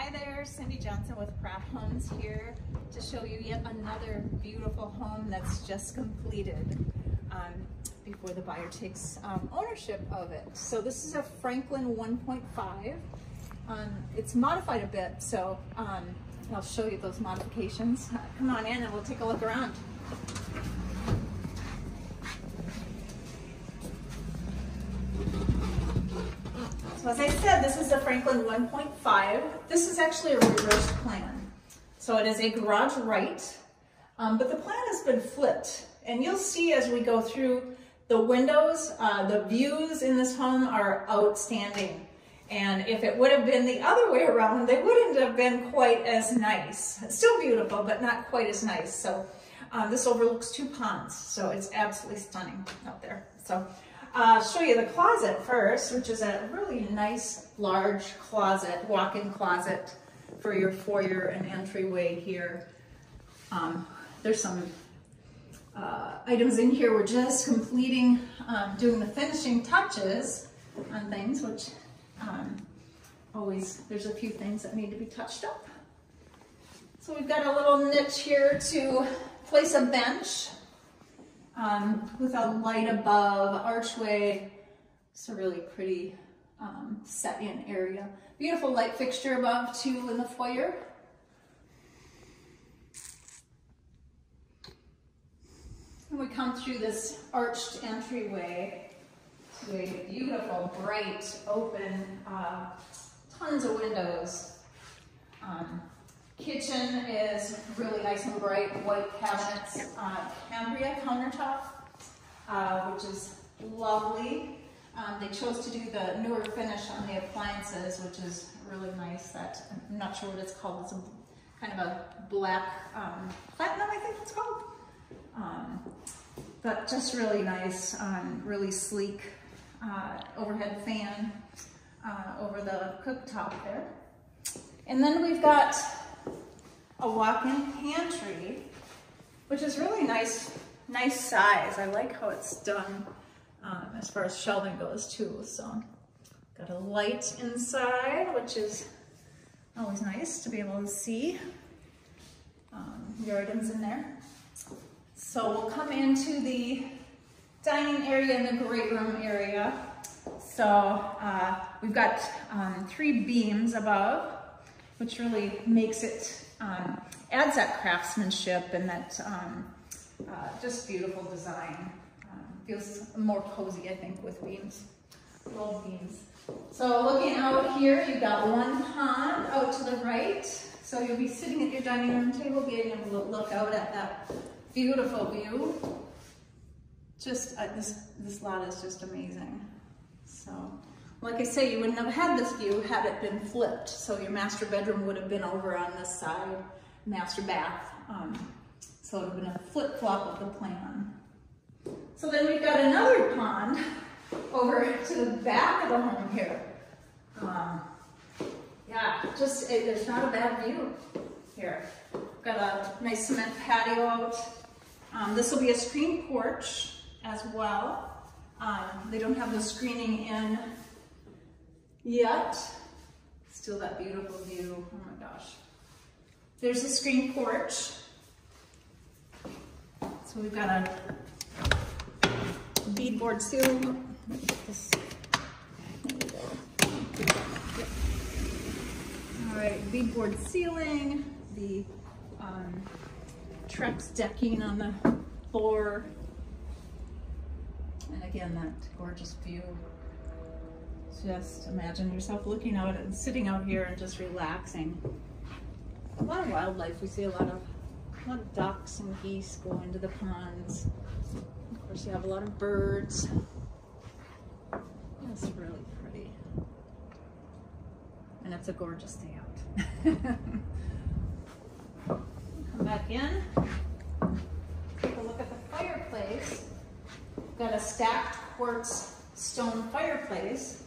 Hi there, Cindy Johnson with Pratt Homes here to show you yet another beautiful home that's just completed um, before the buyer takes um, ownership of it. So this is a Franklin 1.5. Um, it's modified a bit, so um, I'll show you those modifications. Come on in and we'll take a look around. So as I said, this is a Franklin 1.5. This is actually a reverse plan. So it is a garage right, um, but the plan has been flipped. And you'll see as we go through the windows, uh, the views in this home are outstanding. And if it would have been the other way around, they wouldn't have been quite as nice. It's still beautiful, but not quite as nice. So um, this overlooks two ponds, so it's absolutely stunning out there. So uh, show you the closet first, which is a really nice, large closet, walk-in closet for your foyer and entryway here. Um, there's some uh, items in here. We're just completing, um, doing the finishing touches on things, which um, always, there's a few things that need to be touched up. So we've got a little niche here to place a bench um, with a light above, archway. It's a really pretty um, set-in area. Beautiful light fixture above too in the foyer. And we come through this arched entryway to a beautiful, bright, open, uh, tons of windows. Um, Kitchen is really nice and bright, white cabinets, uh, Cambria countertop, uh, which is lovely. Um, they chose to do the newer finish on the appliances, which is really nice. That I'm not sure what it's called. It's a kind of a black um, platinum, I think it's called. Um, but just really nice, um, really sleek uh, overhead fan uh, over the cooktop there. And then we've got a walk-in pantry, which is really nice, nice size. I like how it's done um, as far as shelving goes too. So got a light inside, which is always nice to be able to see um, items in there. So we'll come into the dining area and the great room area. So uh, we've got um, three beams above, which really makes it um, adds that craftsmanship and that um, uh, just beautiful design. Um, feels more cozy, I think, with beams, little beams. So looking out here, you've got one pond out to the right. So you'll be sitting at your dining room table, being able to look out at that beautiful view. Just, uh, this, this lot is just amazing. So, like I say, you wouldn't have had this view had it been flipped. So your master bedroom would have been over on this side, master bath. Um, so it would have been a flip-flop of the plan. So then we've got another pond over to the back of the home here. Um, yeah, just, it, there's not a bad view here. Got a nice cement patio out. Um, this will be a screen porch as well. Um, they don't have the screening in yet. Still that beautiful view. Oh my gosh. There's a screen porch. So we've got a beadboard ceiling. All right, beadboard ceiling, the um, Trex decking on the floor. And again, that gorgeous view just imagine yourself looking out and sitting out here and just relaxing. A lot of wildlife. We see a lot of a lot of ducks and geese go into the ponds. Of course, you have a lot of birds. It's really pretty. And it's a gorgeous day out. Come back in. Take a look at the fireplace. Got a stacked quartz stone fireplace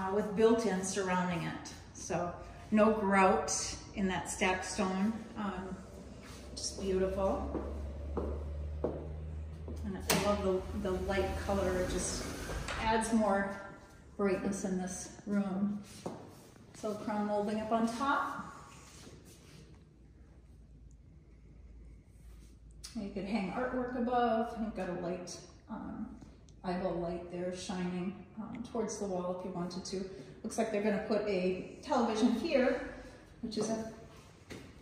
uh, with built-in surrounding it. So no grout in that stacked stone. Um, just beautiful. And I love the, the light color. It just adds more brightness in this room. So crown molding up on top. You could hang artwork above. You've got a light, um, eyeball light there shining um, towards the wall if you wanted to. Looks like they're going to put a television here, which is a,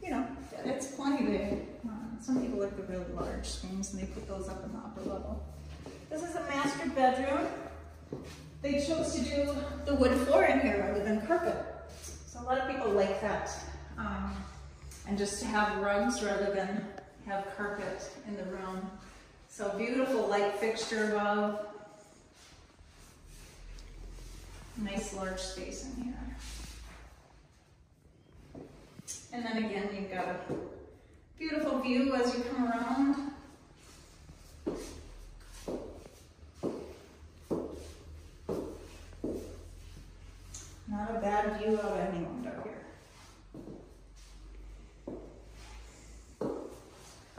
you know, it's plenty big. Uh, some people like the really large screens and they put those up in the upper level. This is a master bedroom. They chose to do the wood floor in here rather than carpet. So a lot of people like that. Um, and just to have rugs rather than have carpet in the room. So beautiful light fixture above. Nice large space in here. And then again, you've got a beautiful view as you come around. Not a bad view of any window here.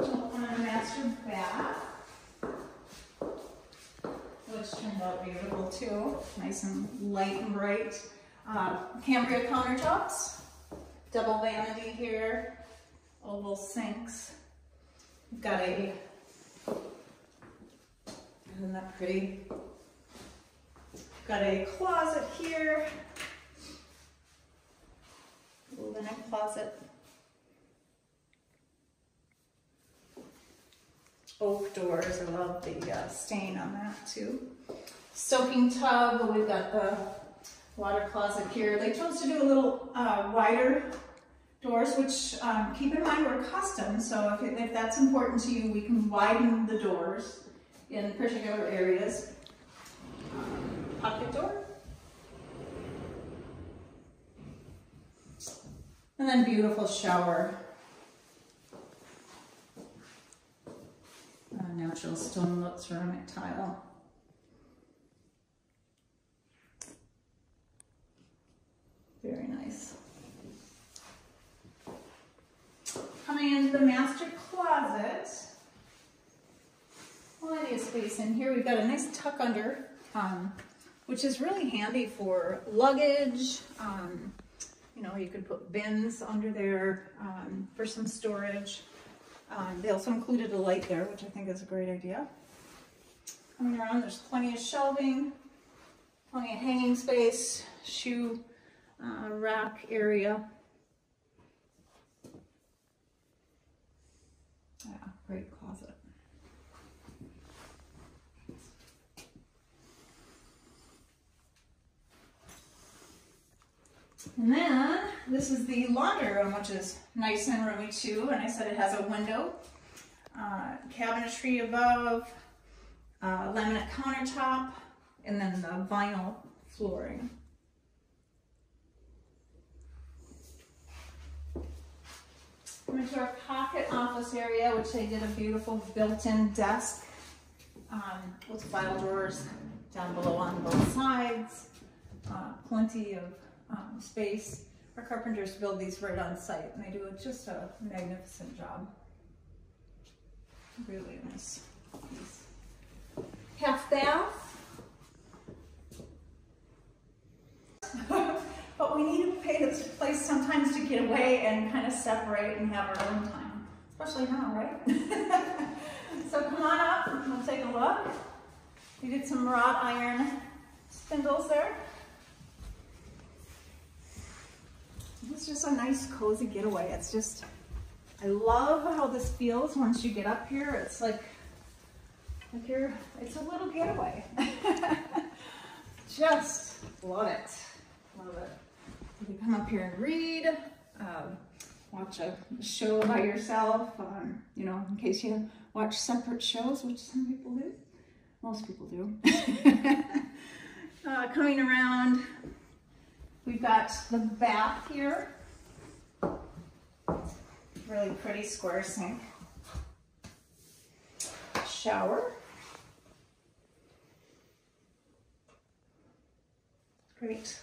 Open a master bath, which turned out beautiful too. Nice and light and bright. Uh, Cambria countertops, double vanity here, oval sinks. We've got a, isn't that pretty? Got a closet here, linen closet. Oak doors, I love the uh, stain on that too. Soaking tub, we've got the water closet here. They chose to do a little uh, wider doors, which um, keep in mind we're custom, so if, if that's important to you, we can widen the doors in particular areas. Pocket door. And then beautiful shower. Uh, natural stone look ceramic tile. Very nice. Coming the master closet. Plenty of space in here. We've got a nice tuck under, um, which is really handy for luggage. Um, you know, you could put bins under there um, for some storage. Um, they also included a light there, which I think is a great idea. Coming around, there's plenty of shelving, plenty of hanging space, shoe uh, rack area. Yeah, great closet. And then this is the laundry room, which is nice and roomy too. And I said it has a window, uh, cabinetry above, uh, laminate countertop, and then the vinyl flooring. Come into our pocket office area, which they did a beautiful built-in desk um, with file drawers down below on both sides. Uh, plenty of um, space. Our carpenters build these right on site and they do just a magnificent job. Really nice piece. Half bath. but we need to pay this place sometimes to get away and kind of separate and have our own time, especially now, right? so come on up, we'll take a look. We did some wrought iron spindles there. It's just a nice cozy getaway. It's just, I love how this feels once you get up here. It's like, like you're, it's a little getaway. just love it, love it. You can come up here and read, um, watch a show by yourself, um, you know, in case you watch separate shows, which some people do. Most people do. uh, coming around, We've got the bath here. Really pretty square sink. Shower. Great.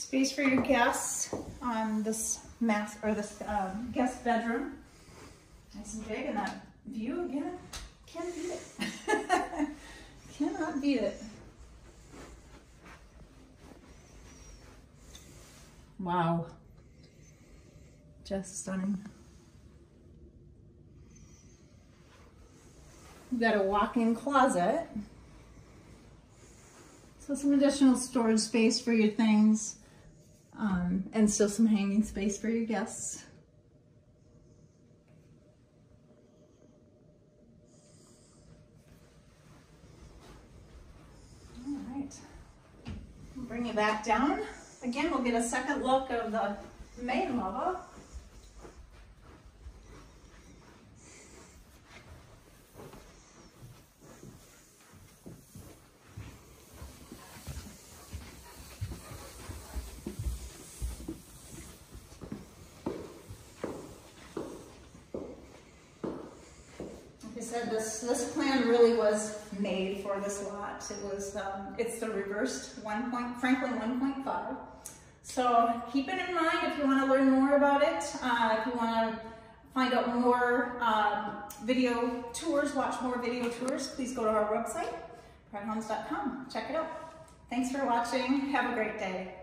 Space for your guests on this mass or this um, guest bedroom. Nice and big, and that view again, can't beat it. Cannot beat it. Wow. Just stunning. We've got a walk-in closet. So some additional storage space for your things um, and still some hanging space for your guests. All right, bring it back down. Again, we'll get a second look of the main level. Said, this, this plan really was made for this lot. It was, um, it's the reversed one point, Franklin 1.5. So keep it in mind if you want to learn more about it. Uh, if you want to find out more um, video tours, watch more video tours, please go to our website, pratthomes.com. Check it out. Thanks for watching. Have a great day.